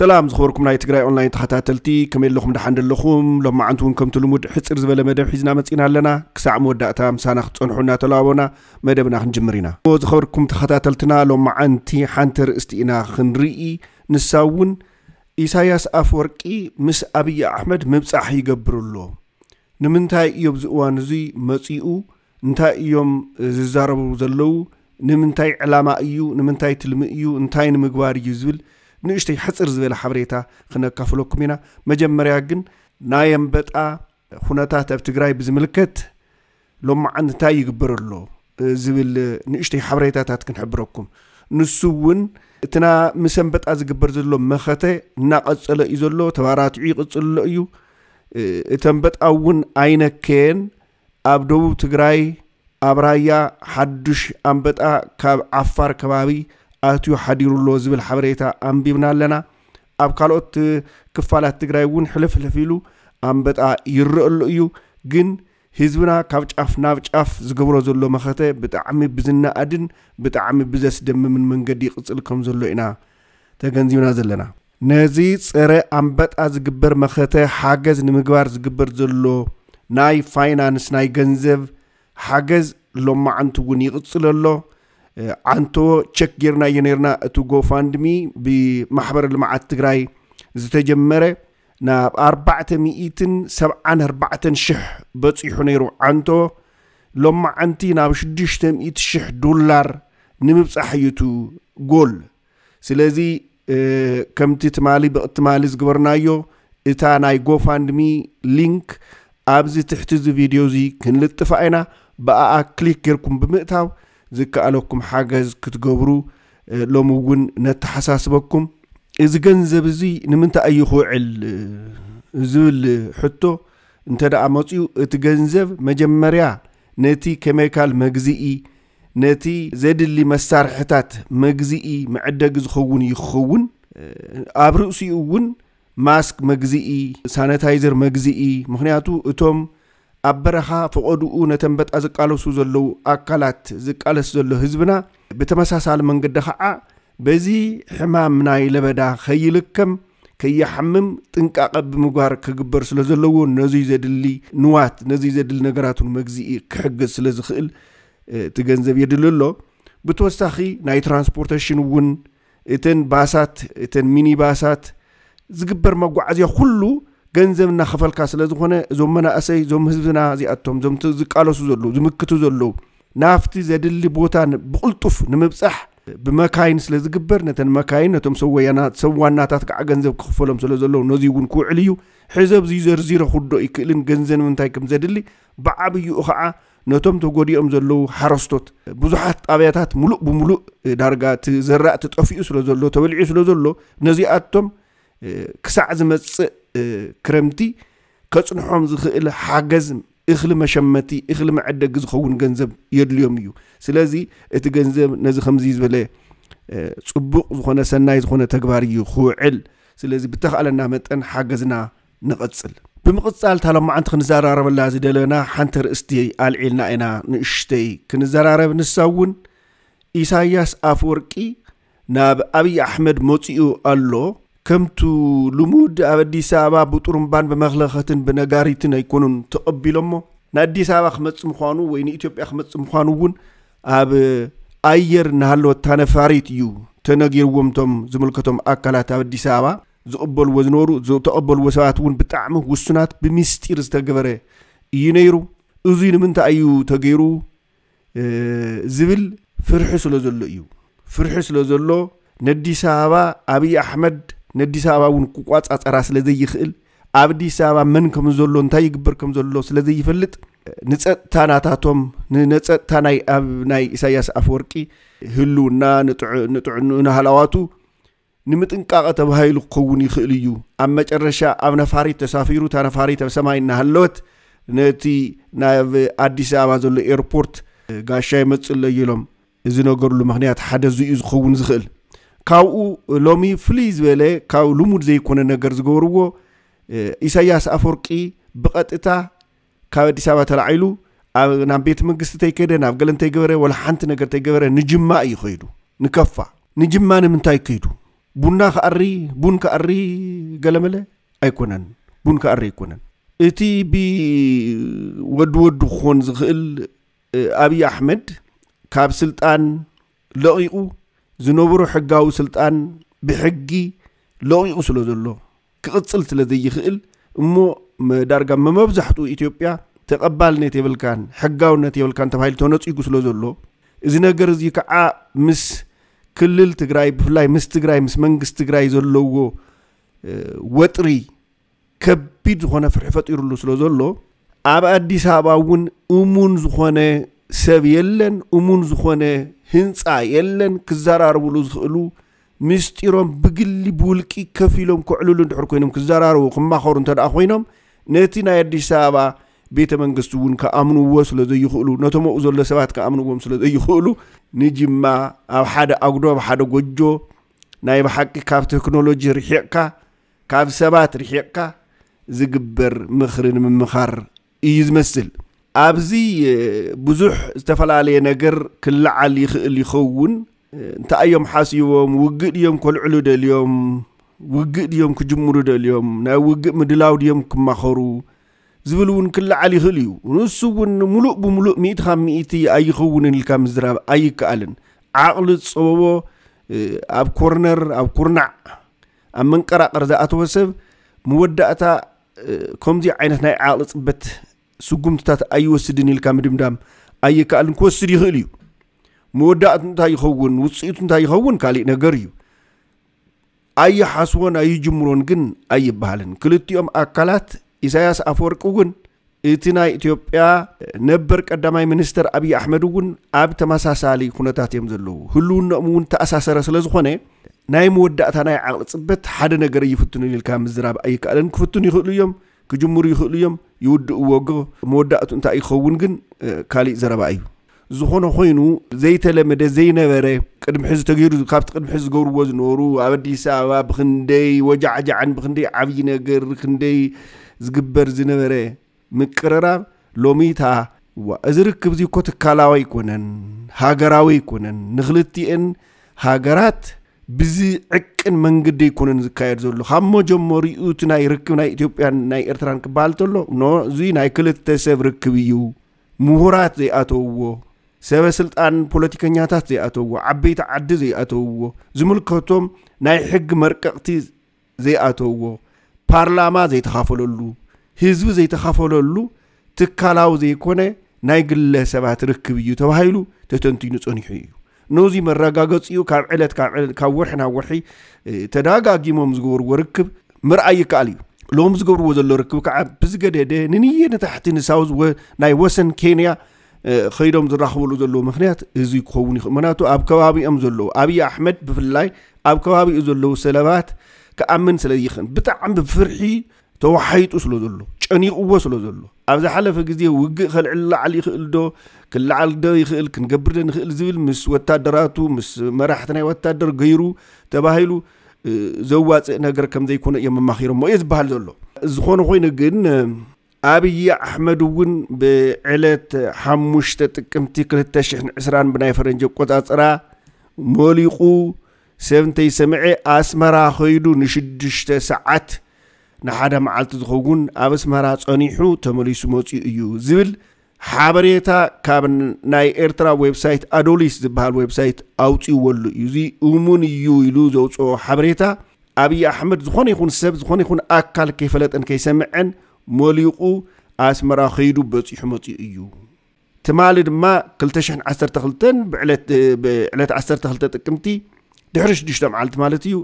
ሰላም ዝኽበርኩም ናይ ትግራይ ኦንላይን ተኸታተልቲ ከመይ ኣለኹም ድሓን ደለኹም? ሎም መዓንቲ እውን ከምቲ ልሙድ ሕፅር ዝበለ መደብ ሒዝና መፂና ኣለና። ክሳዕ መወዳእታ ምሳና ክትፀንሑ እናተለዋወና መደብና ክንጅምር ኢና። ዝኸበርኩም ተኸታተልትና ሎም መዓንቲ ሓንቲ ርእስቲ ኢና ክንርኢ። ንሳ እውን ኢሳያስ ኣፍወርቂ ምስ ኣብዪ ኣሕመድ ምብፃሕ ይገብር ኣሎ ንምንታይ እዩ ኣብዚ እዋን እዚ መፂኡ? እንታይ እዮም ዝዛረቡ ዘለው ንምንታይ ዕላማ እዩ? ንምንታይ ትልሚ እዩ? እንታይ ንምግባር እዩ ዝብል ንእሽተይ ሕፅር ዝበለ ሓበሬታ ክነካፍለኩም ኢና። መጀመርያ ግን ናይ ኣንበጣ ኩነታት ኣብ ትግራይ ብዝምልከት ሎማዓንቲ እንታይ ይግበር ኣሎ ዝብል ንእሽተይ ሓበሬታታት ክንሕብረኩም። ንሱ እውን እትና ምስ ኣንበጣ ዝግበር ዘሎ መኸተ እናቐፀለ እዩ ዘሎ ተባራትዑ ይቕፅል ኣሎ እዩ። እቲ ኣንበጣ እውን ኣይነከየን። ኣብ ደቡብ ትግራይ ኣብ ራያ ሓዱሽ ኣንበጣ ካብ ዓፋር ከባቢ ኣትዩ ሓዲሩሎ ዝብል ሓበሬታ ኣንቢብና ኣለና ኣብ ካልኦት ክፋላት ትግራይ እውን ሕልፍ ሕልፍ ኢሉ ኣንበጣ ይርአሎ እዩ። ግን ህዝብና ካብ ጫፍ ናብ ጫፍ ዝገብሮ ዘሎ መኸተ ብጣዕሚ ብዝናኣድን ብጣዕሚ ብዘስደምምን መንገዲ ይቕፅል ከም ዘሎ ኢና ተገንዚብና ዘለና። ነዚ ፀረ ኣንበጣ ዝግበር መኸተ ሓገዝ ንምግባር ዝግበር ዘሎ ናይ ፋይናንስ ናይ ገንዘብ ሓገዝ ሎማዓንቲ እውን ይቕፅል ዓንቶ ቸክ ጌርና እየ ነርና እቲ ጎፋንድሚ ብማሕበር ልምዓት ትግራይ ዝተጀመረ ናብ 474 ሽሕ በፂሑ ነይሩ። ዓንቶ ሎማዓንቲ ናብ 600 ሽሕ ዶላር ንምብፃሕ እዩቱ ጎል። ስለዚ ከምቲ ትማሊ ብቕትማሊ ዝግበርናዮ እታ ናይ ጎፋንድሚ link ኣብዚ ትሕቲ እዚ ቪድዮ እዚ ክንልጥፋ ኢና። ብኣኣ click ጌርኩም ብምእታው ዝከኣለኩም ሓገዝ ክትገብሩ ሎሚ እውን ነተሓሳስበኩም። እዚ ገንዘብ እዚ ንምንታይ እዩ ክውዕል? ዝብል ሕቶ እንተ ደኣ መፅኡ እቲ ገንዘብ መጀመርያ ነቲ ኬሜካል መግዝኢ ነቲ ዘድሊ መሳርሕታት መግዝኢ መዕደጊ ዝኸውን እዩ ክኸውን ኣብ ርእሲኡ እውን ማስክ መግዝኢ ሳነታይዘር መግዝኢ። ምክንያቱ እቶም ኣብ በረኻ ፈቐድኡ ነተንበጣ ዝቃለሱ ዘለው ኣካላት ዝቃለስ ዘሎ ህዝብና ብተመሳሳሊ መንገዲ ከዓ በዚ ሕማም ናይ ለበዳ ከይልከም ከየሓምም ጥንቃቐ ብምግባር ክግበር ስለ ዘለዎ ነዙይ ዘድሊ ንዋት ነዙይ ዘድሊ ነገራትን መግዝኢ ክሕገዝ ስለ ዝኽእል እቲ ገንዘብ የድሊ ኣሎ። ብተወሳኺ ናይ transportation እውን እተን ባሳት እተን ሚኒባሳት ዝግበር መጓዓዝያ ኩሉ ገንዘብ እናኸፈልካ ስለ ዝኾነ እዞም መናእሰይ እዞም ህዝብና እዚኣቶም እዞም ዝቃለሱ ዘለዉ ዝምክቱ ዘለዉ ናፍቲ ዘድሊ ቦታ ብቕልጡፍ ንምብፃሕ ብመካይን ስለ ዝግበር ነተን መካይን ነቶም ሰብ ዋናታት ከዓ ገንዘብ ክኽፈሎም ስለ ዘለዉ ነዚ እውን ክውዕል እዩ። ሕዘብ ዘርዚረ ኩዶ ይክእልን ገንዘብ ንምንታይ ከም ዘድሊ? ብዓብይኡ ከዓ ነቶም ተጎዲኦም ዘለዉ ሓረስቶት ብዙሓት ጣብያታት ሙሉእ ብምሉእ ዳርጋ እቲ ዘራእቲ ጠፊኡ ስለ ዘሎ ተበልዒ ስለ ዘሎ ነዚኣቶም ክሳዕ ዝመፅእ ክረምቲ ከፅንሖም ዝኽእል ሓገዝ እኽሊ መሸመቲ እኽሊ መዕደጊ ዝኸውን ገንዘብ የድልዮም እዩ። ስለዚ እቲ ገንዘብ ነዚ ከምዚ ዝበለ ፅቡቕ ዝኾነ ሰናይ ዝኾነ ተግባር እዩ ክውዕል። ስለዚ ብተኻለና መጠን ሓገዝና ንቐፅል ብምቕፃል ታሎማዓንቲ ክንዘራረበላ ዝደለና ሓንቲ ርእስቲ ኣልዒልና ኢና ንእሽተይ ክንዘራረብ ንሳ ኢሳያስ ኣፍወርቂ ናብ ኣብዪ ኣሕመድ መፂኡ ኣሎ ከምቱ ልሙድ ኣብ ኣዲስ ኣበባ ብጡሩምባን ብመኽለኸትን ብነጋሪትን ኣይኮኑን ተቐቢሎሞ ንኣዲስ ኣበባ ክመፅእ ምዃኑ ወይ ንኢትዮጵያ ክመፅእ ምዃኑ እውን ኣብ ኣየር እናሃለወ ታነፋሪት እዩ። ተነጊርዎም ቶም ዝምልከቶም ኣካላት ኣብ ኣዲስ ኣበባ ዝቕበልዎ ዝነበሩ ዝተቐበልዎ ሰባት እውን ብጣዕሚ ውሱናት ብምስጢር ዝተገበረ እዩ ነይሩ። እዙይ ንምንታይ እዩ ተገይሩ? ዝብል ፍርሒ ስለ ዘሎ እዩ። ፍርሒ ስለ ዘሎ ነዲስ ኣበባ ኣብዪ ኣሕመድ ነዲስ ኣበባ እውን ክቋፃፀራ ስለ ዘይኽእል ኣብ ኣዲስ ኣበባ መን ከም ዘሎ እንታይ ይግበር ከም ዘሎ ስለ ዘይፈልጥ ንፀጥታ ናታቶም ንፀጥታ ናይ ኣብ ናይ ኢሳያስ ኣፈወርቂ ህልውና ንሃላዋቱ ንምጥንቃቐ ተባሂሉ ክኸውን ይኽእል እዩ። ኣብ መጨረሻ ኣብ ነፋሪት ተሳፊሩ እታ ነፋሪት ኣብ ሰማይ እናሃለወት ነቲ ናብ ኣዲስ ኣበባ ዘሎ ኤርፖርት ጋሻ ይመፅእ ኣሎ ኢሎም እዚ ነገርሉ ምክንያት ሓደ እዚ እዩ ዝኸውን ዝኽእል ካብኡ ሎሚ ፍሉይ ዝበለ ካብ ልሙድ ዘይኮነ ነገር ዝገበርዎ። ኢሳያስ ኣፈወርቂ ብቐጥታ ካብ ኣዲስ ኣበባ ተላዒሉ ናብ ቤተ መንግስቲ እንተይከደ ናብ ገለ እንተይገበረ ወላ ሓንቲ ነገር እንተይገበረ ንጅማ እዩ ከይዱ ንከፋ። ንጅማ ንምንታይ ከይዱ ቡና ከኣሪ ቡን ከኣሪ ገለመለ ኣይኮነን ቡን ከኣሪ ኣይኮነን። እቲ ብወዲ ወዱ ክኾን ዝኽእል ኣብዪ ኣሕመድ ካብ ስልጣን ለቂቑ ዝነብሮ ሕጋዊ ስልጣን ብሕጊ ለቂቑ ስለ ዘሎ ክቕፅል ስለ ዘይኽእል እሞ ዳርጋ መመብዛሕትኡ ኢትዮጵያ ተቐባልነት የብልካን ሕጋውነት የብልካን ተባሂሉ ተነፂጉ ስለ ዘሎ እዚ ነገር እዚ ከዓ ምስ ክልል ትግራይ ብፍላይ ምስ ትግራይ ምስ መንግስቲ ትግራይ ዘለዎ ወጥሪ ከቢድ ዝኾነ ፍርሒ ፈጢሩሉ ስለ ዘሎ ኣብ ኣዲስ ኣበባ እውን እሙን ዝኾነ ሰብ የለን እሙን ዝኾነ ህንፃ የለን ክዘራርብሉ ዝኽእሉ። ምስጢሮም ብግሊ ብውልቂ ከፍ ኢሎም ክዕልሉ እንድሕር ኮይኖም ክዘራርቡ ክማኸሩ እንተ ደኣ ኮይኖም ነቲ ናይ ኣዲስ ኣበባ ቤተ መንግስቲ እውን ከኣምንዎ ስለ ዘይኽእሉ ነቶም ኣብኡ ዘሎ ሰባት ከኣምንዎም ስለ ዘይኽእሉ ንጅማ ኣብ ሓደ ኣጉዶ ሓደ ጎጆ ናይ ብሓቂ ካብ ቴክኖሎጂ ርሒቕካ ካብ ሰባት ርሒቕካ ዝግበር ምኽሪ ንምምኻር እዩ ዝመስል ኣብዚ ብዙሕ ዝተፈላለየ ነገር ክለዓል ይኽእል ይኸውን እንታይ እዮም ሓሲቦም? ውግእ ድዮም ከልዕሉ ደልዮም ውግእ ድዮም ክጅምሩ ደልዮም ናይ ውግእ ምድላው ድዮም ክማኸሩ? ዝብል እውን ክለዓል ይኽእል እዩ። ንሱ እውን ሙሉእ ብምሉእ ሚእቲ ካብ ሚእቲ ኣይኸውንን ኢልካ ምዝራብ ኣይከኣልን። ዓቕሊ ዝፀበቦ ኣብ corner ኣብ ኩርናዕ ኣብ መንቀራቐር ዝኣተወ ሰብ መወዳእታ ከምዚ ዓይነት ናይ ዓቕሊ ፅበት ስጉምትታት ኣይወስድን ኢልካ ምድምዳም ኣይከኣልን ክወስድ ይኽእል እዩ። መወዳእቱ እንታይ ይኸውን? ውፅኢቱ እንታይ ይኸውን? ካሊእ ነገር እዩ። ኣይሓስቦን ኣይጅምሮን ግን ኣይበሃልን። ክልቲኦም ኣካላት ኢሳያስ ኣፈወርቂ እውን እቲ ናይ ኢትዮጵያ ነበር ቀዳማይ ሚኒስተር ኣብዪ ኣሕመድ እውን ኣብ ተመሳሳሊ ኩነታት እዮም ዘለዉ። ህልውነኦም እውን ተኣሳሰረ ስለ ዝኾነ ናይ መወዳእታ ናይ ዓቕሊ ፅበት ሓደ ነገር እይፍትኑ ኢልካ ምዝራብ ኣይከኣልን ክፍትኑ ይኽእሉ እዮም ክጅምሩ ይኽእሉ እዮም ይውድእዎ ጎ መወዳእቱ እንታይ ይኸውን ግን ካሊእ ዘረባ እዩ። ዝኾነ ኮይኑ ዘይተለመደ ዘይነበረ ቅድሚ ሕዚ ተገይሩ ካብቲ ቅድሚ ሕዚ ዝገብርዎ ዝነበሩ ኣብ ኣዲስ ኣበባ ብክንደይ ወጃዕጃዕን ብክንደይ ዓብዪ ነገር ክንደይ ዝግበር ዝነበረ ምቅርራብ ሎሚታ እዚ ርክብ እዚ እኮ ትካላዊ ኣይኮነን ሃገራዊ ኣይኮነን ንክልቲአን ሃገራት ብዝዕቅን መንገዲ ኣይኮነን ዝካየድ ዘሎ ካብ መጀመሪኡ እቲ ናይ ርክብ ናይ ኢትዮጵያን ናይ ኤርትራን ክበሃል ተሎ? ኖ እዚ ናይ ክልተ ሰብ ርክብ እዩ። ምሁራት ዘይኣተውዎ ሰበስልጣን ፖለቲከኛታት ዘይኣተውዎ ዓበይቲ ዓዲ ዘይኣተውዎ ዝምልከቶም ናይ ሕጊ መርቀቕቲ ዘይኣተውዎ ፓርላማ ዘይተኻፈለሉ ህዝቢ ዘይተኻፈለሉ ትካላዊ ዘይኮነ ናይ ግለ ሰባት ርክብ እዩ ተባሂሉ ተተንቲኑ ፀኒሑ እዩ ነዚ መረጋገፂኡ ካብ ዕለት ካብ ወርሒ ናብ ወርሒ ተደጋጊሞም ዝገበርዎ ርክብ ምርኣይ ይከኣል እዩ። ሎም ዝገብርዎ ዘሎ ርክብ ከዓ ብዝገደደ ንንየ ንታሕቲ ንሳውዝ ናይ ወሰን ኬንያ ከይዶም ዝራኽብሉ ዘለዉ ምክንያት እዚ ክኸውን ይኽእል። ምክንያቱ ኣብ ከባቢኦም ዘለዉ ኣብዪ ኣሕመድ ብፍላይ ኣብ ከባቢኡ ዘለዉ ሰለባት ክኣምን ስለ ይኽእል ብጣዕሚ ብፍርሒ ተዋሓይጡ ስለ ዘሎ ጨኒቕዎ ስለ ዘሎ ኣብ ዝሓለፈ ግዜ ውግእ ከልዕል ላዓል ይኽእል ዶ? ክለዓል ዶ ይኽእል? ክንገብር ዶ ንኽእል ዝብል ምስ ወታደራቱ ምስ መራሕቲ ናይ ወታደር ገይሩ ተባሂሉ ዘዋፅእ ነገር ከም ዘይኮነ እዮም መማኺሮሞ እየ ዝበሃል ዘሎ? ዝኾነ ኮይኑ ግን ኣብዪ ኣሕመድ እውን ብዕለት ሓሙሽተ ጥቅምቲ 220 ብናይ ፈረንጂ ኣቆፃፅራ መሊቑ ሰብ እንተይሰምዐ ኣስመራ ኸይዱ ንሽዱሽተ ሰዓት ንሓደ መዓልቲ ዝኸውን ኣብ ኣስመራ ፀኒሑ ተመሊሱ መፅኡ እዩ ዝብል ሓበሬታ ካብ ናይ ኤርትራ website ኣዶሊስ ዝበሃል website ኣውፅይወሉ እዩ። እዚ እሙን እዩ ኢሉ ዘውፅኦ ሓበሬታ ኣብዪ ኣሕመድ ዝኾነ ይኹን ሰብ ዝኾነ ይኹን ኣካል ከይፈለጠን ከይሰምዐን መሊቑ ኣስመራ ከይዱ በፂሑ መፅኡ እዩ። ትማሊ ድማ 212 ብዕለት 12 ጥቅምቲ ድሕሪ 6 መዓልቲ ማለት እዩ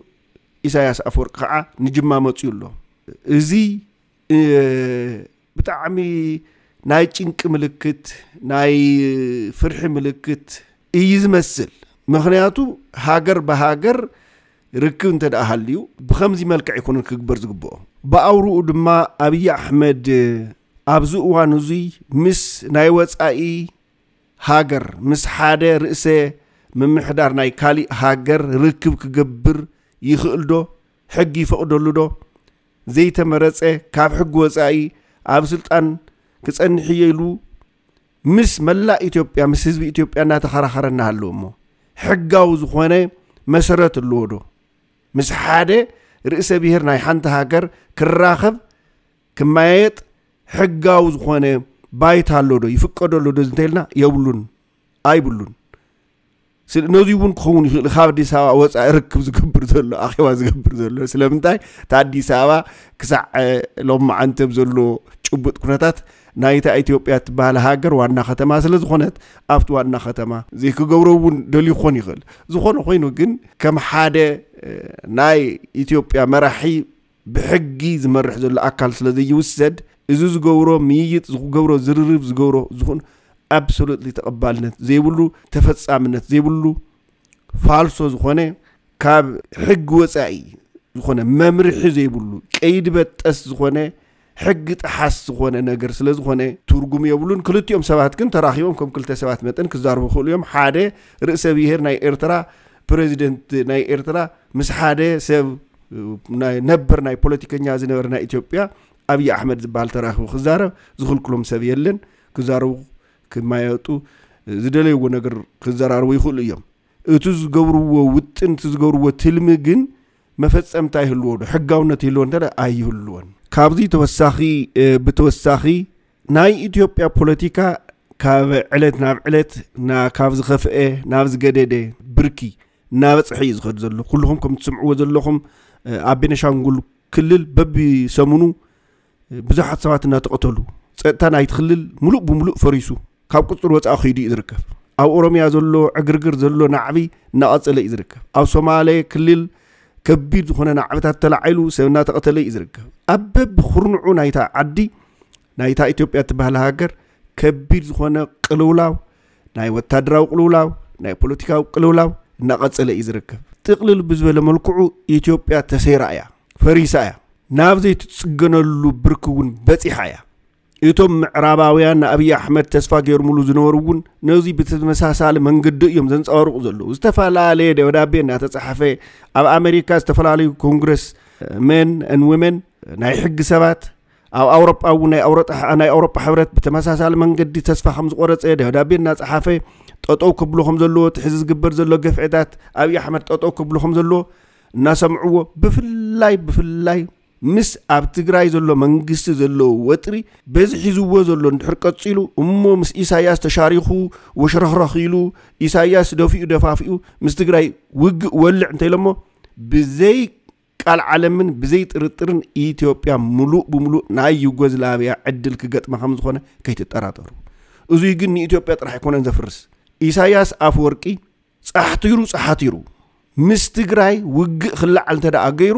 ኢሳያስ ኣፈወርቂ ከዓ ንጅማ መፅኡ ኣሎ እዚ ብጣዕሚ ናይ ጭንቂ ምልክት ናይ ፍርሒ ምልክት እዩ ዝመስል። ምክንያቱ ሃገር ብሃገር ርክብ እንተ ደኣ ሃልዩ ብከምዚ መልክዕ ይኮነን ክግበር ዝግብኦ። ብኣውርኡ ድማ ኣብዪ ኣሕመድ ኣብዚ እዋን እዙይ ምስ ናይ ወፃኢ ሃገር ምስ ሓደ ርእሰ ምምሕዳር ናይ ካሊእ ሃገር ርክብ ክገብር ይኽእል ዶ? ሕጊ ይፈቕደሉ ዶ ዘይተመረፀ ካብ ሕጊ ወፃኢ ኣብ ስልጣን ክፀንሕ የኢሉ ምስ መላእ ኢትዮጵያ ምስ ህዝቢ ኢትዮጵያ እናተኸራኸረና ሃለዎ እሞ ሕጋዊ ዝኾነ መሰረት ኣለዎ ዶ? ምስ ሓደ ርእሰ ብሔር ናይ ሓንቲ ሃገር ክራኸብ ክማየጥ ሕጋዊ ዝኾነ ባይታ ኣሎ ዶ? ይፍቀደሎ ዶ እንተኢልና የብሉን ኣይብሉን ነዚ እውን ክኸውን ይኽእል። ካብ ኣዲስ ኣበባ ወፃኢ ርክብ ዝገብር ዘሎ ኣኼባ ዝገብር ዘሎ ስለምንታይ? እታ ኣዲስ ኣበባ ክሳዕ ሎማዓንቲ ዘሎ ጭቡጥ ኩነታት ናይታ ኢትዮጵያ ትበሃል ሃገር ዋና ከተማ ስለ ዝኾነት ኣብቲ ዋና ከተማ ዘይክገብሮ እውን ደልዩ ክኾን ይኽእል። ዝኾነ ኮይኑ ግን ከም ሓደ ናይ ኢትዮጵያ መራሒ ብሕጊ ዝመርሕ ዘሎ ኣካል ስለ ዘይውሰድ እዚ ዝገብሮ ምይይጥ ዝገብሮ ዝርርብ ዝገብሮ ዝኾኑ ኣብሶሉትሊ ተቐባልነት ዘይብሉ ተፈፃምነት ዘይብሉ ፋልሶ ዝኾነ ካብ ሕጊ ወፃኢ ዝኾነ መምርሒ ዘይብሉ ቀይዲ በጠስ ዝኾነ ሕጊ ጥሓስ ዝኾነ ነገር ስለ ዝኾነ ትርጉም የብሉን። ክልቲኦም ሰባት ግን ተራኺቦም ከም ክልተ ሰባት መጠን ክዛርቡ ክእሉ እዮም። ሓደ ርእሰ ብሔር ናይ ኤርትራ ፕሬዚደንት ናይ ኤርትራ ምስ ሓደ ሰብ ነበር ናይ ፖለቲከኛ ዝነበረ ናይ ኢትዮጵያ ኣብዪ ኣሕመድ ዝበሃል ተራኺቡ ክዛረብ ዝኽልክሎም ሰብ የለን። ክዛረቡ ክማየጡ ዝደለይዎ ነገር ክዘራርቡ ይኽእሉ እዮም። እቲ ዝገብርዎ ውጥን እቲ ዝገብርዎ ትልሚ ግን መፈፀምታ ይህልዎ ዶ? ሕጋውነት ይህልዎ እንተ ኣይህልዎን። ካብዚ ተወሳኺ ብተወሳኺ ናይ ኢትዮጵያ ፖለቲካ ካብ ዕለት ናብ ዕለት ካብ ዝኸፍአ ናብ ዝገደደ ብርኪ እናበፅሐ እዩ ዝኸድ ዘሎ። ኩልኹም ከም ትስምዕዎ ዘለኹም ኣብ ቤነሻንጉል ክልል በቢ ሰሙኑ ብዙሓት ሰባት እናተቐተሉ ፀጥታ ናይቲ ክልል ሙሉእ ብምሉእ ፈሪሱ ካብ ቁፅር ወፃኢ ከይዱ እዩ ዝርከብ። ኣብ ኦሮምያ ዘሎ ዕግርግር ዘሎ ናዕቢ እናቐፀለ እዩ ዝርከብ። ኣብ ሶማሌ ክልል ከቢድ ዝኾነ ናዕብታት ተላዓይሉ ሰብ እናተቐተለ እዩ ዝርከብ። ኣብ ኩርንዑ ናይታ ዓዲ ናይታ ኢትዮጵያ ትበሃል ሃገር ከቢድ ዝኾነ ቅልውላው ናይ ወታደራዊ ቅልውላው ናይ ፖለቲካዊ ቅልውላው እናቐፀለ እዩ ዝርከብ። ጥቕልል ብዝበለ መልክዑ ኢትዮጵያ ተሰይራ እያ ፈሪሳ እያ። ናብ ዘይትፅገነሉ ብርኪ እውን በፂሓ እያ እቶም ምዕራባውያን ንኣብዪ ኣሕመድ ተስፋ ገይሮምሉ ዝነበሩ እውን ነዚ ብተመሳሳሊ መንገዲ እዮም ዘንፀባርቑ ዘለዉ። ዝተፈላለየ ደብዳቤ እናተፀሓፈ ኣብ ኣሜሪካ ዝተፈላለዩ ኮንግረስ መን ን ወመን ናይ ሕጊ ሰባት ኣብ ኣውሮጳ እውን ናይ ኣውሮጳ ሕብረት ብተመሳሳሊ መንገዲ ተስፋ ከም ዝቆረፀ ደብዳቤ እናፀሓፈ ጠጠው ክብሎ ከም ዘለዎ ትሕዚ ዝግበር ዘሎ ገፍዕታት ኣብዪ ኣሕመድ ጠጠው ክብሎ ከም ዘለዎ እናሰምዕዎ ብፍላይ ብፍላይ ምስ ኣብ ትግራይ ዘሎ መንግስቲ ዘለዎ ወጥሪ በዚ ሒዝዎ ዘሎ እንድሕር ቀፂሉ እሞ ምስ ኢሳያስ ተሻሪኹ ወሽረኽረኽ ኢሉ ኢሳያስ ደፊኡ ደፋፊኡ ምስ ትግራይ ውግእ ወልዕ እንተኢሎሞ ብዘይ ቃል ዓለምን ብዘይ ጥርጥርን ኢትዮጵያ ሙሉእ ብምሉእ ናይ ዩጎዝላቪያ ዕድል ክገጥማ ከም ዝኾነ ከይትጠራጠሩ። እዙይ ግን ንኢትዮጵያ ጥራሕ ኣይኮነን ዘፍርስ። ኢሳያስ ኣፈወርቂ ፃሕቲሩ ፃሓቲሩ ምስ ትግራይ ውግእ ክላዓል እንተ ገይሩ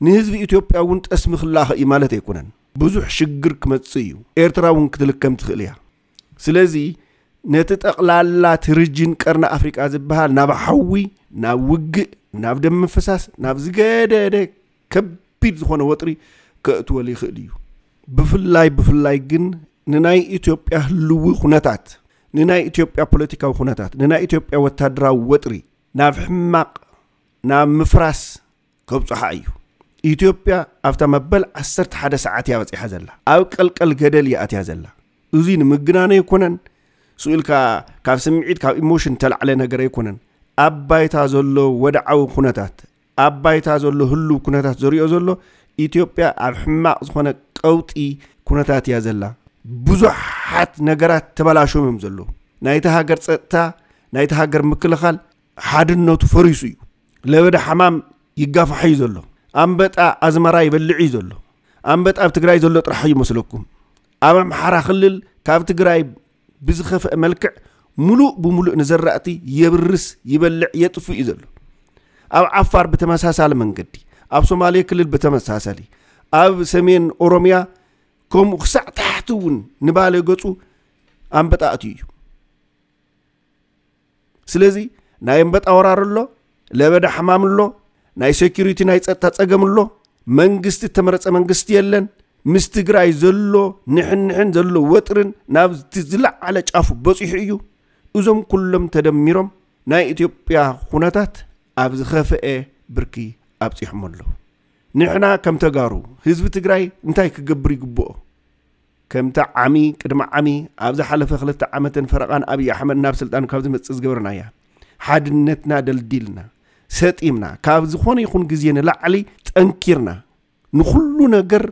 ንህዝቢ ኢትዮጵያ እውን ጠስሚ ክላኸ እዩ ማለት ኣይኮነን። ብዙሕ ሽግር ክመፅእ እዩ። ኤርትራ እውን ክትልከም ትኽእል እያ። ስለዚ ነቲ ጠቕላላ region ቀርና ኣፍሪቃ ዝበሃል ናብ ሓዊ ናብ ውግእ ናብ ደም ምፍሳስ ናብ ዝገደደ ከቢድ ዝኾነ ወጥሪ ከእትወሉ ይኽእል እዩ። ብፍላይ ብፍላይ ግን ንናይ ኢትዮጵያ ህልዊ ኩነታት ንናይ ኢትዮጵያ ፖለቲካዊ ኩነታት ንናይ ኢትዮጵያ ወታደራዊ ወጥሪ ናብ ሕማቕ ናብ ምፍራስ ከብፅሓ እዩ ኢትዮጵያ ኣብታ መበል 11 ሰዓት እያ በፂሓ ዘላ። ኣብ ቀልቀል ገደል እያ ኣትያ ዘላ። እዙይ ንምግናነ ኣይኮነን። ስኡልካ ካብ ስምዒት ካብ emotion ተላዕለ ነገር ኣይኮነን። ኣብ ባይታ ዘሎ ወድዓዊ ኩነታት ኣብ ባይታ ዘሎ ህልው ኩነታት ዘሪኦ ዘሎ ኢትዮጵያ ኣብ ሕማቕ ዝኾነ ቀውጢ ኩነታት እያ ዘላ። ብዙሓት ነገራት ተበላሾም እዮም ዘለዉ። ናይቲ ሃገር ፀጥታ ናይቲ ሃገር ምክልኻል ሓድነቱ ፈሪሱ እዩ። ለበደ ሓማም ይጋፋሕ እዩ ዘሎ ኣንበጣ ኣዝመራ ይበልዕ እዩ ዘሎ። ኣንበጣ ኣብ ትግራይ ዘሎ ጥራሕ ይመስለኩም? ኣብ ኣምሓራ ክልል ካብ ትግራይ ብዝኸፍአ መልክዕ ሙሉእ ብምሉእ ንዘራእቲ የብርስ ይበልዕ የጥፉ እዩ ዘሎ። ኣብ ዓፋር ብተመሳሳሊ መንገዲ ኣብ ሶማሌ ክልል ብተመሳሳሊ ኣብ ሰሜን ኦሮምያ ከምኡ ክሳዕ ታሕቲ እውን ንባለ ገፁ ኣንበጣ እዩ። ስለዚ ናይ ኣንበጣ ወራር ኣሎ ለበዳ ሕማም ኣሎ ናይ security ናይ ፀጥታ ፀገም ኣሎ መንግስቲ እተመረፀ መንግስቲ የለን? ምስ ትግራይ ዘሎ ንሕንሕን ዘሎ ወጥርን ናብ ዝለዓለ ጫፉ በፂሑ እዩ። እዞም ኩሎም ተደሚሮም ናይ ኢትዮጵያ ኩነታት ኣብ ዝኸፍአ ብርኪ ኣብፂሖም ኣለዉ ንሕና ከም ተጋሩ ህዝቢ ትግራይ እንታይ ክገብር ይግብኦ? ከምቲ ዓሚ ቅድሚ ዓሚ ኣብ ዝሓለፈ ክልተ ዓመትን ፈረቓን ኣብዪ ኣሕመድ ናብ ስልጣን ካብ ዝመፅእ ዝገበርና እያ ሓድነትና ደልዲልና ሰጢምና ካብ ዝኾነ ይኹን ግዜ ንላዕሊ ጠንኪርና ንኩሉ ነገር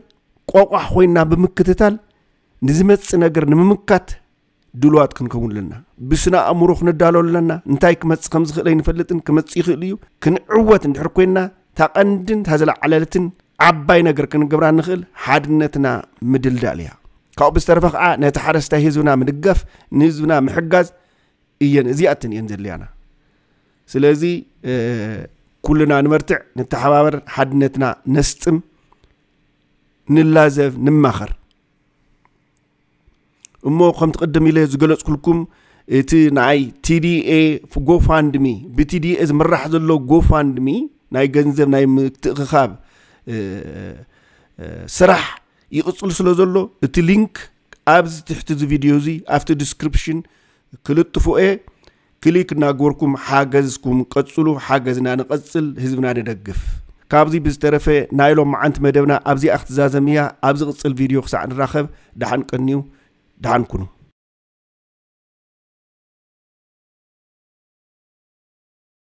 ቆቋሕ ኮይንና ብምክትታል ንዝመፅእ ነገር ንምምካት ድልዋት ክንከውን ብስነ ኣእምሮ ክነዳሎ ኣለና እንታይ ክመፅእ ከም ዝኽእል ኣይንፈልጥን። ክመፅእ ይኽእል እዩ። ክንዕወት እንድሕር ኮይንና እታ ቀንድን ዓባይ ነገር ክንገብራ ንኽእል። ሓድነትና ምድልዳል እያ። ካብኡ ብዝተረፈ ከዓ ነቲ ሓረስታይ ህዝብና ምድጋፍ ንህዝብና ምሕጋዝ እየን። እዚኣትን እየን ዘድልያና ስለዚ ኩልና ንመርትዕ ንተሓባበር ሓድነትና ነስጥም ንላዘብ ንማኸር። እሞ ከምቲ ቅድም ኢለ ዝገለፅኩልኩም እቲ ናይ TDA GoFundMe ብ TDA ዝምራሕ ዘሎ GoFundMe ናይ ገንዘብ ናይ ምትእኽኻብ ስራሕ ይቕፅሉ ስለ ዘሎ እቲ link ኣብዚ ትሕቲ እዚ ቪድዮ እዚ ኣብቲ description ክልጥፎ እየ click እናገበርኩም ሓገዝኩም ቀፅሉ ሓገዝና ንቐፅል ህዝብና ንደግፍ። ካብዚ ብዝተረፈ ናይ ሎም መዓንቲ መደብና ኣብዚኣ ክትዛዘም እያ ኣብዚ ቅፅል ቪድዮ ክሳዕ ንራኸብ። ድሓን ቀኒዩ ድሓን ኩኑ